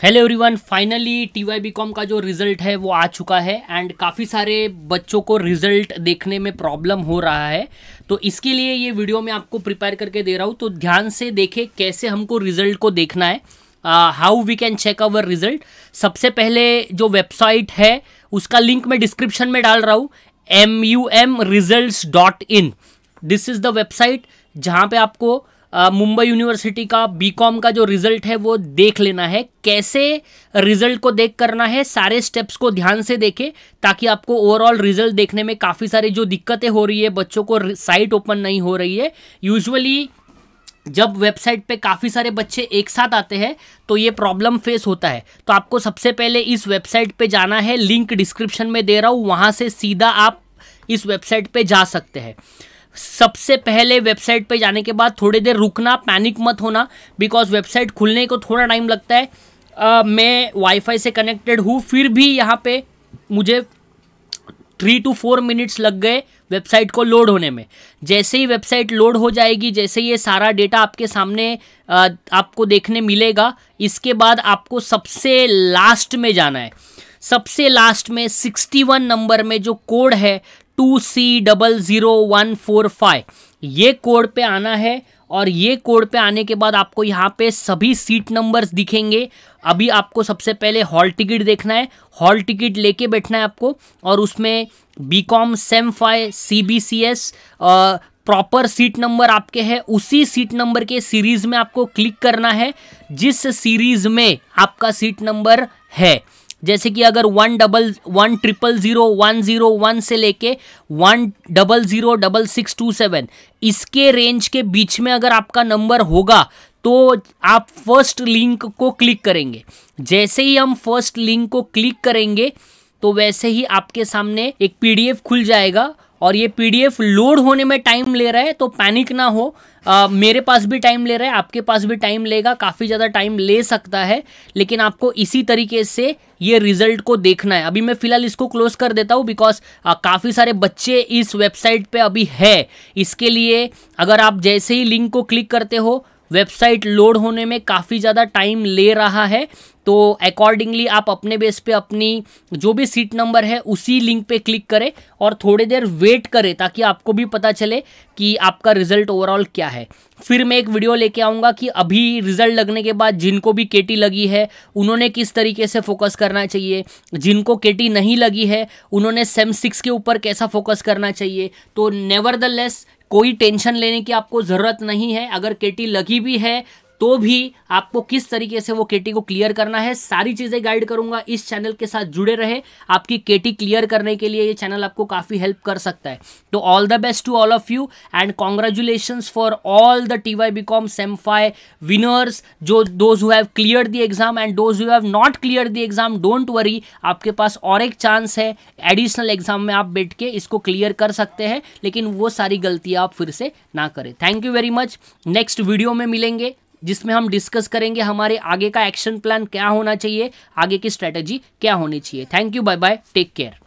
Hello everyone finally T Y B com का जो result है वो आ चुका है एंड काफ़ी सारे बच्चों को रिज़ल्ट देखने में प्रॉब्लम हो रहा है। तो इसके लिए ये वीडियो मैं आपको प्रिपेयर करके दे रहा हूँ। तो ध्यान से देखें कैसे हमको रिज़ल्ट को देखना है। How we can check our result सबसे पहले जो वेबसाइट है, उसका लिंक मैं डिस्क्रिप्शन में डाल रहा हूँ। M U M result dot in this is the website जहाँ पर आपको मुंबई यूनिवर्सिटी का बीकॉम का जो रिज़ल्ट है, वो देख लेना है। कैसे रिज़ल्ट को देख करना है, सारे स्टेप्स को ध्यान से देखें, ताकि आपको ओवरऑल रिज़ल्ट देखने में काफ़ी सारी जो दिक्कतें हो रही है, बच्चों को साइट ओपन नहीं हो रही है। यूजुअली जब वेबसाइट पे काफ़ी सारे बच्चे एक साथ आते हैं तो ये प्रॉब्लम फेस होता है। तो आपको सबसे पहले इस वेबसाइट पे जाना है लिंक डिस्क्रिप्शन में दे रहा हूँ, वहाँ से सीधा आप इस वेबसाइट पे जा सकते हैं। सबसे पहले वेबसाइट पे जाने के बाद थोड़ी देर रुकना पैनिक मत होना बिकॉज़ वेबसाइट खुलने को थोड़ा टाइम लगता है। uh, मैं वाईफाई से कनेक्टेड हूँ फिर भी यहाँ पे मुझे थ्री टू फोर मिनट्स लग गए वेबसाइट को लोड होने में। जैसे ही वेबसाइट लोड हो जाएगी जैसे ये सारा डेटा आपके सामने आ, आपको देखने मिलेगा इसके बाद आपको सबसे लास्ट में जाना है। सबसे लास्ट में 61 नंबर में जो कोड है two C double zero one four five ये कोड पे आना है और ये कोड पे आने के बाद आपको यहाँ पे सभी सीट नंबर्स दिखेंगे। अभी आपको सबसे पहले हॉल टिकट देखना है। हॉल टिकट लेके बैठना है आपको और उसमें B com sem five C B C S proper seat number आपके हैं। उसी सीट नंबर के सीरीज़ में आपको क्लिक करना है। जिस सीरीज़ में आपका सीट नंबर है जैसे कि अगर one double, one triple zero, one zero one से लेके one double zero double six two seven, इसके रेंज के बीच में अगर आपका नंबर होगा तो आप फ़र्स्ट लिंक को क्लिक करेंगे। जैसे ही हम फ़र्स्ट लिंक को क्लिक करेंगे तो वैसे ही आपके सामने एक पीडीएफ खुल जाएगा और ये पीडीएफ लोड होने में टाइम ले रहा है तो पैनिक ना हो। आ, मेरे पास भी टाइम ले रहा है आपके पास भी टाइम लेगा काफ़ी ज़्यादा टाइम ले सकता है लेकिन आपको इसी तरीके से ये रिज़ल्ट को देखना है। अभी मैं फ़िलहाल इसको क्लोज कर देता हूँ बिकॉज़ काफ़ी सारे बच्चे इस वेबसाइट पे अभी है। इसके लिए अगर आप जैसे ही लिंक को क्लिक करते हो वेबसाइट लोड होने में काफ़ी ज़्यादा टाइम ले रहा है। तो अकॉर्डिंगली आप अपने बेस पे अपनी जो भी सीट नंबर है, उसी लिंक पे क्लिक करें और थोड़ी देर वेट करें ताकि आपको भी पता चले कि आपका रिज़ल्ट ओवरऑल क्या है। फिर मैं एक वीडियो लेके आऊँगा कि अभी रिज़ल्ट लगने के बाद जिनको भी केटी लगी है, उन्होंने किस तरीके से फोकस करना चाहिए। जिनको केटी नहीं लगी है, उन्होंने सेम सिक्स के ऊपर कैसा फोकस करना चाहिए। तो नेवर द लेस कोई टेंशन लेने की आपको ज़रूरत नहीं है। अगर केटी लगी भी है तो भी आपको किस तरीके से वो केटी को क्लियर करना है, सारी चीज़ें गाइड करूँगा। इस चैनल के साथ जुड़े रहे। आपकी केटी क्लियर करने के लिए ये चैनल आपको काफ़ी हेल्प कर सकता है। तो all the best to all of you and congratulation for all the T Y B com sem five winners जो those who have clear the exam and those who have not clear the exam don't worry आपके पास और एक chance है additional exam में आप बैठ के इसको क्लियर कर सकते हैं, लेकिन वो सारी गलतियाँ आप फिर से ना करें। Thank you very much next video में मिलेंगे। जिसमें हम डिस्कस करेंगे हमारे आगे का एक्शन प्लान क्या होना चाहिए, आगे की स्ट्रेटेजी क्या होनी चाहिए। Thank you bye bye take care